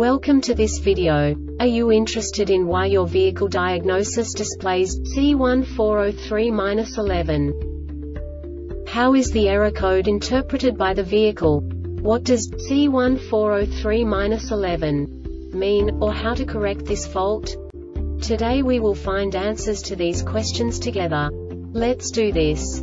Welcome to this video. Are you interested in why your vehicle diagnosis displays C1403-11? How is the error code interpreted by the vehicle? What does C1403-11 mean, or how to correct this fault? Today we will find answers to these questions together. Let's do this.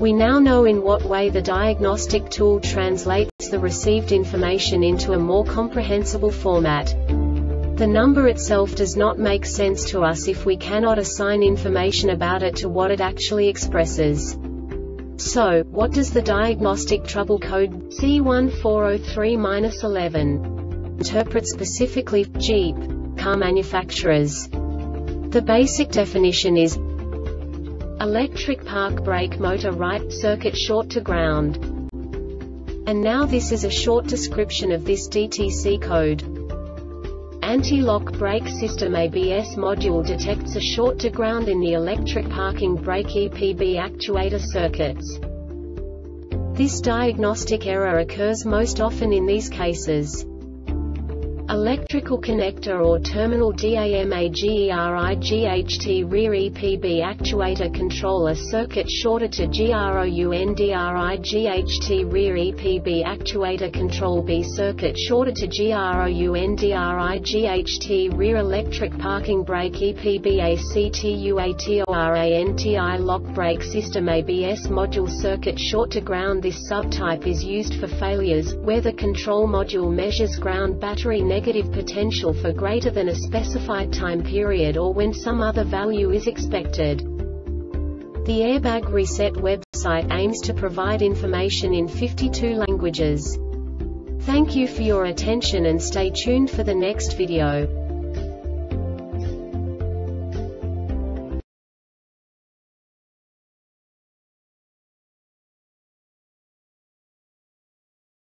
We now know in what way the diagnostic tool translates the received information into a more comprehensible format. The number itself does not make sense to us if we cannot assign information about it to what it actually expresses. So, what does the diagnostic trouble code C1403-11 interpret specifically Jeep car manufacturers? The basic definition is Electric park brake motor right circuit short to ground. And now this is a short description of this DTC code. Anti-lock brake system ABS module detects a short to ground in the electric parking brake EPB actuator circuits. This diagnostic error occurs most often in these cases. Electrical connector or terminal DAMAGERIGHT rear EPB actuator controller circuit shorter to GROUNDRIGHT rear EPB actuator control B circuit shorter to GROUNDRIGHT rear electric parking brake EPB ACTUATORANTI lock brake system ABS module circuit short to ground This subtype is used for failures, where the control module measures ground battery negative negative potential for greater than a specified time period or when some other value is expected. The Airbag Reset website aims to provide information in 52 languages. Thank you for your attention and stay tuned for the next video.